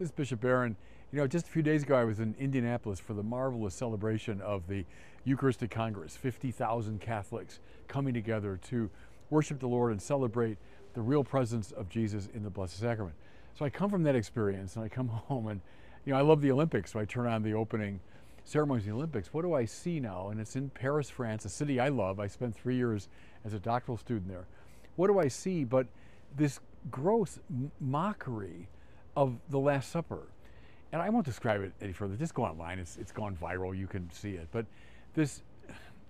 This is Bishop Barron. You know, just a few days ago, I was in Indianapolis for the marvelous celebration of the Eucharistic Congress. 50,000 Catholics coming together to worship the Lord and celebrate the real presence of Jesus in the Blessed Sacrament. So I come from that experience and I come home and, you know, I love the Olympics. So I turn on the opening ceremonies of the Olympics. What do I see now? And it's in Paris, France, a city I love. I spent three years as a doctoral student there. What do I see but this gross mockery of the Last Supper? and I won't describe it any further. Just go online. It's it's gone viral. You can see it. But this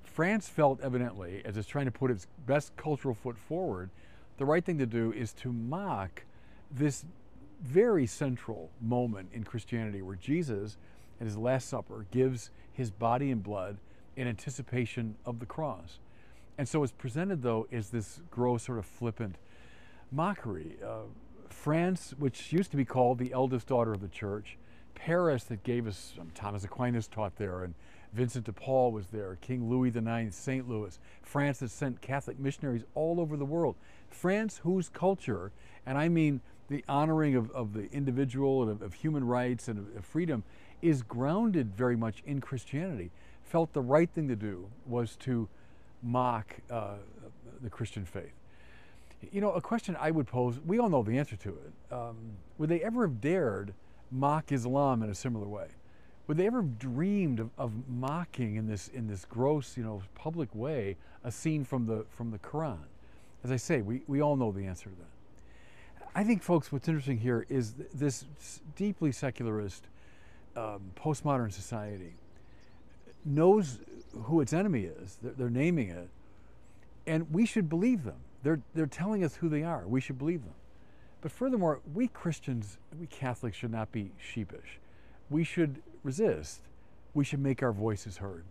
France felt evidently, as it's trying to put its best cultural foot forward, the right thing to do is to mock this very central moment in Christianity where Jesus, at his Last Supper, gives his body and blood in anticipation of the cross. And so it's presented, though, as this gross, sort of flippant mockery. Uh, France, which used to be called the eldest daughter of the church, Paris that gave us um, Thomas Aquinas taught there, and Vincent de Paul was there, King Louis IX, St. Louis, France that sent Catholic missionaries all over the world. France, whose culture, and I mean the honoring of, of the individual and of, of human rights and of, of freedom, is grounded very much in Christianity, felt the right thing to do was to mock uh, the Christian faith. You know, a question I would pose, we all know the answer to it. Um, would they ever have dared mock Islam in a similar way? Would they ever have dreamed of, of, mocking in this in this gross, you know, public way a scene from the from the Quran? As I say, we, we all know the answer to that. I think, folks, what's interesting here is th this deeply secularist um, postmodern society knows who its enemy is. They're, they're naming it, and we should believe them. They're they're telling us who they are. We should believe them. But furthermore, we Christians, we Catholics should not be sheepish. We should resist. We should make our voices heard.